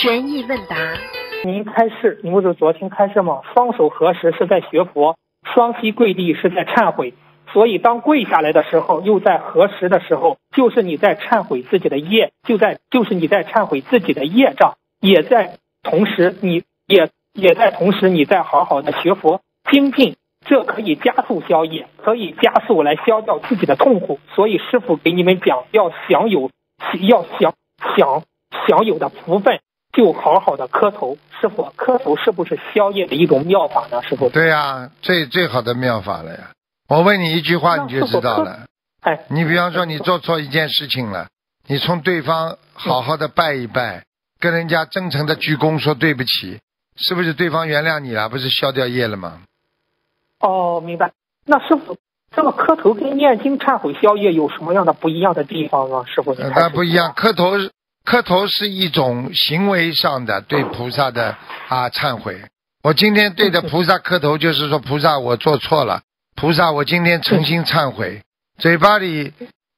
权益问答，您开示，您不是昨天开示吗？双手合十是在学佛，双膝跪地是在忏悔。所以当跪下来的时候，又在合十的时候，就是你在忏悔自己的业，就在就是你在忏悔自己的业障，也在同时你也也在同时你在好好的学佛精进，这可以加速消业，可以加速来消掉自己的痛苦。所以师傅给你们讲，要享有要享享享有的福分。就好好的磕头，师傅，磕头是不是消业的一种妙法呢？师傅，对呀，最最好的妙法了呀！我问你一句话，你就知道了。哎，你比方说你做错一件事情了，你冲对方好好的拜一拜，跟人家真诚的鞠躬说对不起，是不是对方原谅你了？不是消掉业了吗？哦，明白。那师傅，这个磕头跟念经忏悔消业有什么样的不一样的地方吗？师傅，那不一样，磕头。磕头是一种行为上的对菩萨的啊忏悔。我今天对着菩萨磕头，就是说菩萨我做错了，菩萨我今天诚心忏悔。嘴巴里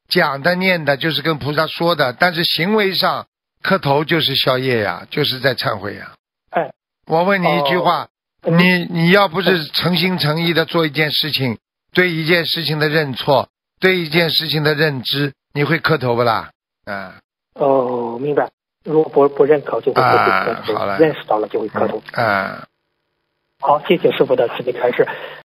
讲的念的就是跟菩萨说的，但是行为上磕头就是宵夜呀，就是在忏悔呀。哎，我问你一句话，你你要不是诚心诚意的做一件事情，对一件事情的认错，对一件事情的认知，你会磕头不啦？啊。哦，明白。如果不不认可，就会磕头；认识到了就会磕头。啊，好，谢谢师傅的慈悲开示。